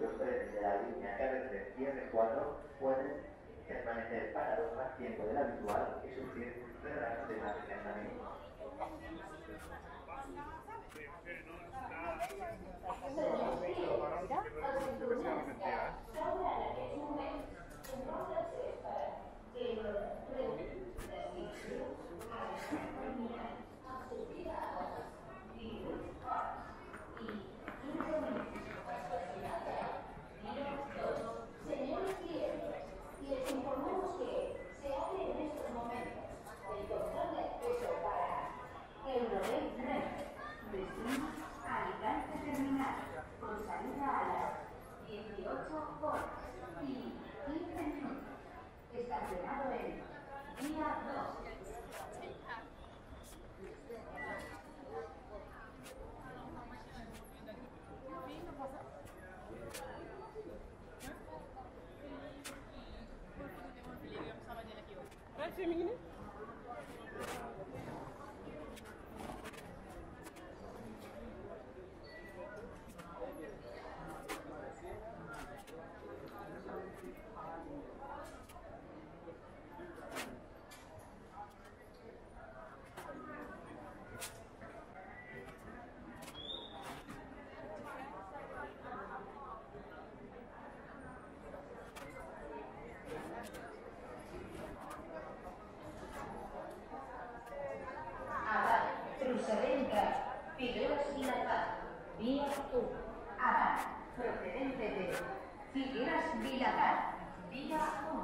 los trenes de la línea R3 y R4 pueden permanecer parados más tiempo del habitual y sufrir retrasos de más de minutos. feminist. Procedente de Figueras Vilagar, vía 1.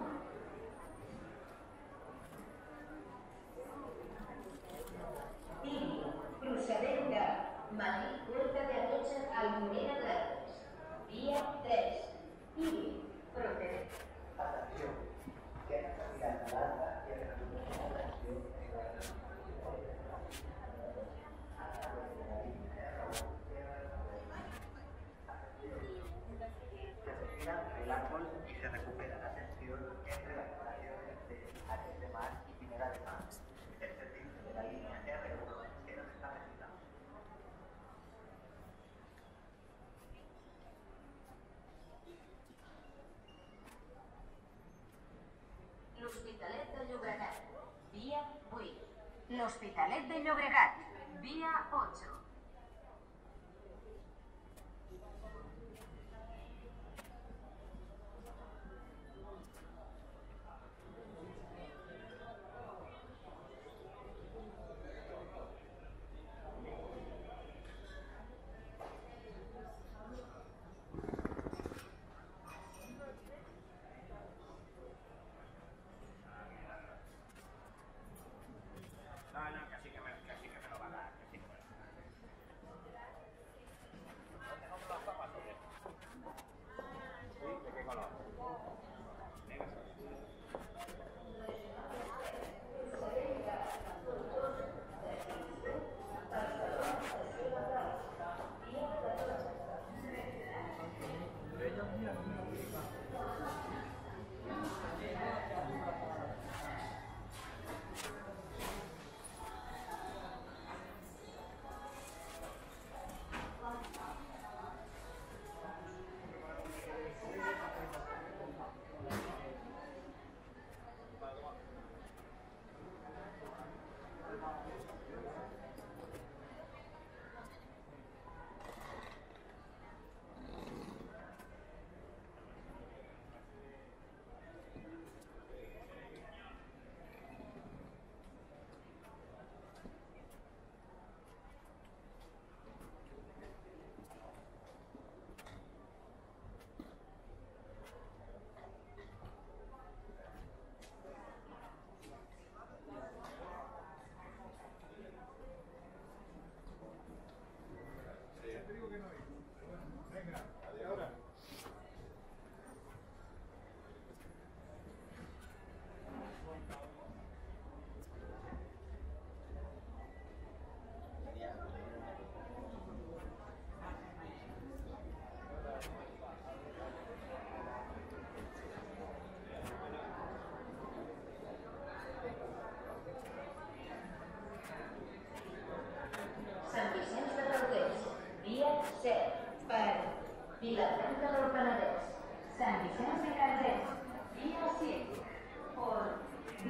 Tilio, procedente de Madrid, Puerta de Atocha, Almudena Grandes, vía 3. Tilio, procedente. Atención, que en la ciudad de Hospitalet de Llobregat, vía 8.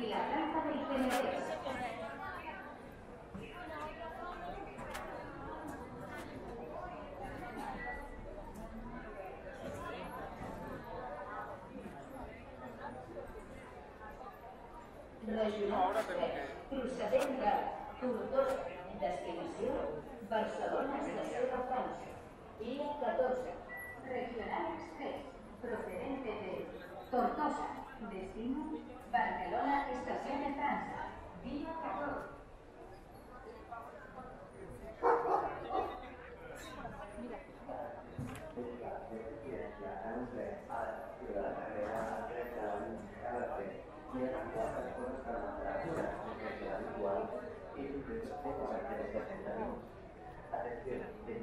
Vilafranca del Penedès. Regional procedent de Tortosa, destinació Barcelona, estació de França, Via 14. Regional Express, procedente de Tortosa, destino Barcelona Estación de Francia. Vía 14. Atención, de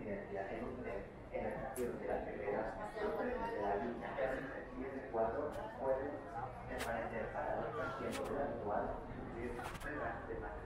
en en la estación de la los trenes de la línea R74 pueden permanecer parados más tiempo del habitual, incluir pruebas de más